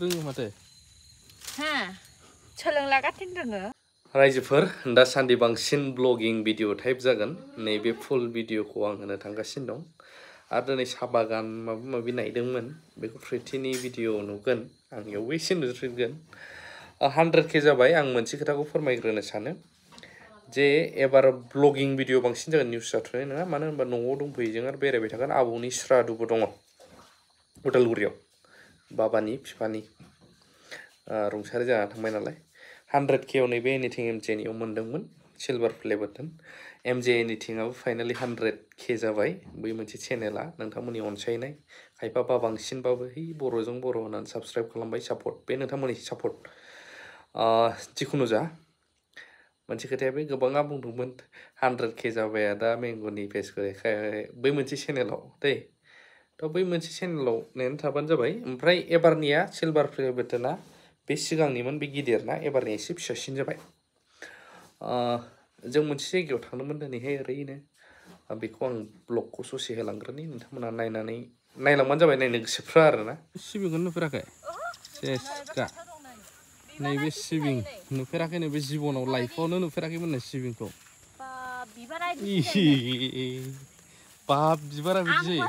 रोङो माथो सोलोंलागासिनो रोङो रायजोफोर दासान्दि बांसिन ब्लगिं भिडिअ टाइप जागोन नैबे फुल भिडिअखौ आं होनो थांगासिनो दं आरो दिनै साहा बागान माबा माबि नायदोंमोन बेखौ प्रिटिनि भिडिअ नुगोन आं बेयावबो एसे नुजोबगोन हान्ड्रेड के जाबाय आं मोनसे खोथाखौ फोरमायग्रोनो सानो जे एबार ब्लगिं भिडिअ बांसिन जागोन निउस जाथ'नाय नङा मानो होनबा न'आव दंफैयो जों आरो बेरायबाय थागोन आबौनि स्रादुबो दङ उदालगुरियाव बाबानि बिफानि रुंसारि जाना थांबाय नालाय हान्ड्रेड केआव नैबे एनिथिं एमजेनियाव मोन्दोंमोन सिलभार प्ले बटन एमजे एनिथिंआबो फाइनालि हान्ड्रेड के जाबाय बै मोनसे चेनेला नोंथांमोननि अनसायनाय खायफाबा बांसिनबाबो है बर'जों बर' होननानै साबस्क्राइब खालामबाय सापर्ट बे नोंथांमोननि सापर्ट जिखुनु जा मोनसे खोथाया बे गोबाङा बुंदोंमोन हान्ड्रेड के जाबाय दा मेंग'नि फेसखौ बै मोनसे चेनेलाव दै तो बै मोनसे चेनेलाव नेनो थाबानो जाबाय ओमफ्राय एबारनिया सिल्भार प्ले बटना बे सिगांनिमोन बे गिदिरना एबारनिया एसे फिसासिन जाबाय जों मोनसे जायगायाव थांदोंमोन दिनैहाय ओरैनो बेखौ आं ब्लगखौ ससे होलांग्रोनि नोंथांमोना नायनानै नायलांबानो जाबाय नायनो गोसोफ्रा आरो आरोना सिबिंखौनो नुफेराखै सेसखा नैबे सिबिं नुफेराखै नैबे जिबनाव लाइफआवनो नुफेराखैमोन नै सिबिंखौ बाब बिबारा बिदि जायो बाब बिबारा बिदि जायो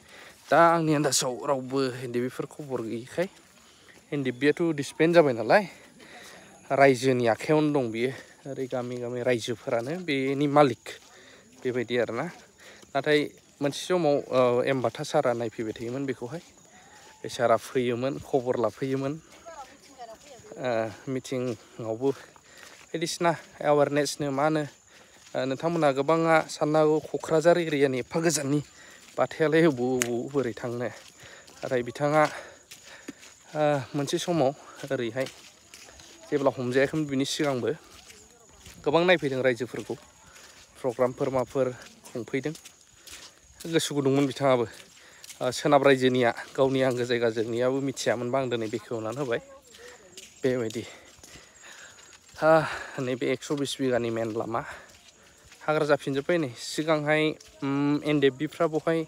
दांनि आन्दासाव रावबो एनडिबिफोरखौ खबर गैयिखाय एनडिबियाथ' डिसपेन्ड जाबाय नालाय रायजोनि आखायावनो दं बियो ओरै गामि गामि रायजोफोरानो बेनि मालिक बेबायदि आरोना नाथाय मोनसे समाव एम्बाथा सारा नायफैबाय थायोमोन बेखौहाय बे सारा फैयोमोन खबर लाफैयोमोन मिटिङावबो बायदिसिना एवारनेसनो मा होनो नोंथांमोनहा गोबाङा साननो हागौ क'क्राझार एरियानि एफा गोजाननि बाथायालाय अबाव अबाव बोरै थांनो नाथाय बिथाङा मोनसे समाव ओरैहाय जेब्ला हमजायाखैमोन बिनि सिगांबो गोबां नायफैदों रायजोफोरखौ प्रग्रामफोर माफोर खुंफैदों गोसो गुदुंमोन बिथाङाबो सोनाब रायजोनिया गावनि आंगो जायगा जोंनियाबो मिथियामोनबा आं दिनै बेखेवनानै होबाय बेबायदि नैबे एकस' बिस बिगानि मेन लामा hagra japin jepai ni sigang hai ndb prabu hai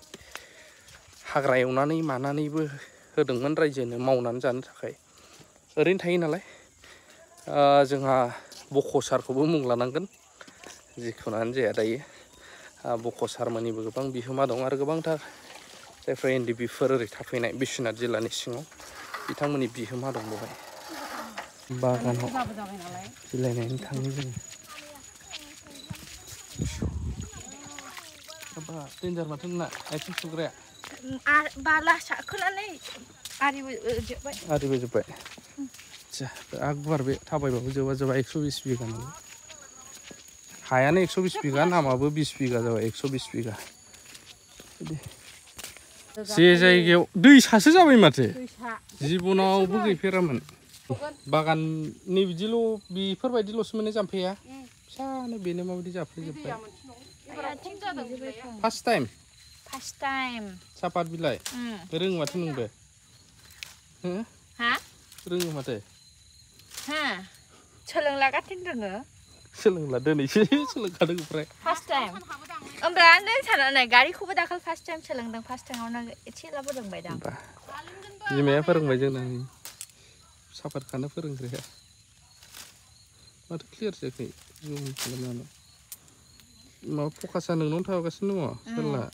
hagra yunani mana ni bu hedeng men rai jene mau nan jan takai erin tai na lai jeng ha buko sar ko bu mung lanang kan jikho nan je adai buko sar mani bu gebang bi huma dong ar gebang tak tai fra ndb fura ri tapai nai bishna jila ni singo itang mani bi huma dong bu hai bakan ho jilai nai ni tang ni jeng बा danger माथो नोंना आथिं सुग्राया बाला साखोनानै आरिबो जोब्बाय आरिबो जोब्बाय आदसा जे जायगायाव दैसासो जाबाय माथो जिबनावबो गैफेरामोन बागाननि बिदिल' बेफोरबायदिल'सो मोनो जाम्फैया Pas time. Pas time. Sapat bilai. Hmm. Ring mati nung be. Hah? Ring mati. Hah. Celeng laga tinggal. nggak? Celeng lada nih sih. Celeng kadang pre. Pas time. Om berani nih cara nih. Gari ku pada kal pas time celeng dong pas time. Orang itu lapa dong bayang. Ba. Ini meja perang bayang nanti. Sapat karena perang kerja. Ada clear sih nih. Zoom kalau mana ma pokasa neng nong tawa kasi nong wa,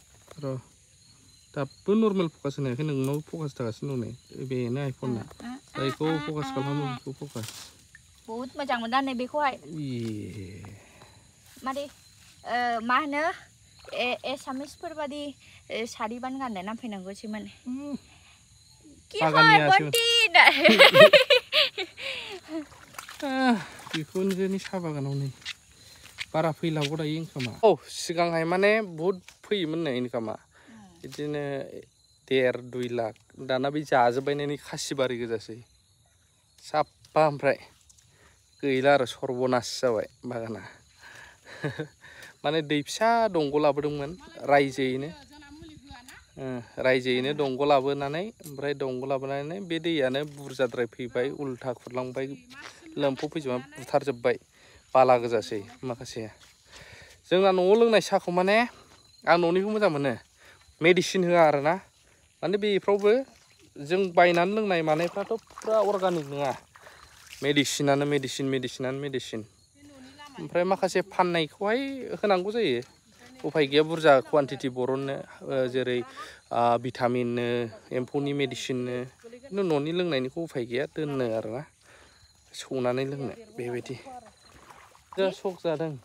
tapi normal pokasa neng neng nong pokasa tawa kasi nong ne, ebe na iphone na, tapi ko pokasa kalo pukas. ko pokasa, but ma jang mandan ebe kuai, ma di, ma ne, e, e samis per ba di, e sari ban ngan ne nam pe na, ah, ki kun je ni shaba kalo ne. Para fui lau kuda yin kama. Oh, si kangai mane bud fui mane yin kama. Iti ne ter dui lak dana bi jaza bai neni kasi bari kaza si. Sap pam prai kai lar shor bonas sawai bagana. Mane dei psa dong gula bodong man rai jai ne. rai jai ne dong gula bana ne, brai dong gula bana ne bedi yane burza drai pi bai ul tak bai lampu pi jama putar jai बाला गोजासै माखासे जोंना न'आव लोंनाय साहाखौ माने आं न'निखौ मोजां मोनो मेडिसिन होआ आरोना माने बेफ्रावबो जों बायनानै लोंनाय मानायफ्राथ' फुरा अर्गानिक नङा मेडिसिनानो मेडिसिन मेडिसिनानो मेडिसिन ओमफ्राय माखासे फाननायखौहाय होनांगौ जायो उफाय गैया बुरजा कुवान्टिटि बरननो जेरै भिटामिननो एम्फौनि मेडिसिननो खिन्थु न'नि लोंनायनिखौ उफाय गैया दोननो आरोना सौनानै लोंनो बेबायदि sokzadeng.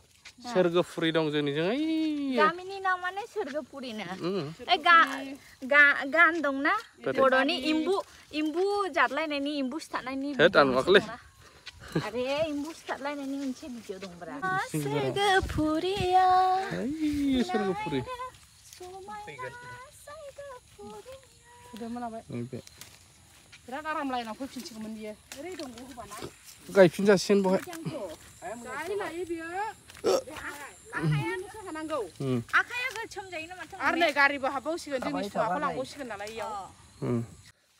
Surga puri dong jeni jeng. ini namanya surga puri Eh ga ga gandong na. Bodoh imbu imbu jatlah ini imbu stana ini. Eh tan makle. imbu stana ini unche dong berarti. Surga ya. Iya Sudah mana baik. Berapa ramalan aku cincin kemendia. Ada dong buku गायफिनजासिगोन बहाय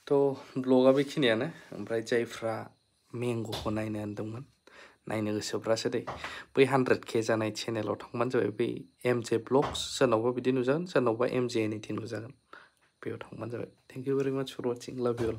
थ' ब्लगा बेखिनियानो ओमफ्राय जायफ्रा मेंग'खौ नायनो होनदोंमोन नायनो गोसोब्रासो दै बै hundred के जानाय चेनेलाव थांबानो जाबाय बै एम जे ब्लग सोरनावबा बिदि नुजागोन सोरनावबा एम जे एनिथिं नुजागोन बेयाव थांबानो जाबाय थेंक इउ भेरि माच फर वाचिं लाभ इउ